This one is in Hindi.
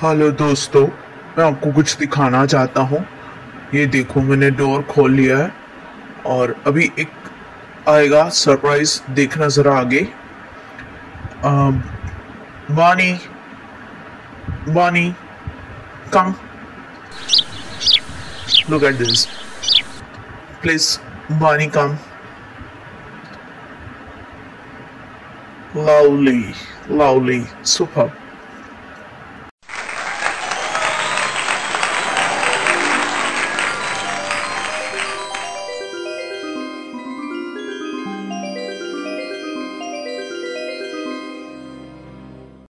हाँ, हेलो दोस्तों, मैं आपको कुछ दिखाना चाहता हूँ। ये देखो, मैंने डोर खोल लिया है और अभी एक आएगा सरप्राइज़ देखना जरा आगे। Vani Vani come look at this please Vani come lovely lovely super